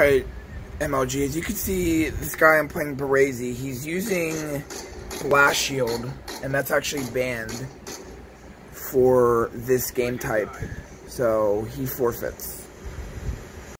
Alright, MLG, as you can see, this guy I'm playing Barazi. he's using Blast Shield, and that's actually banned for this game type. So he forfeits.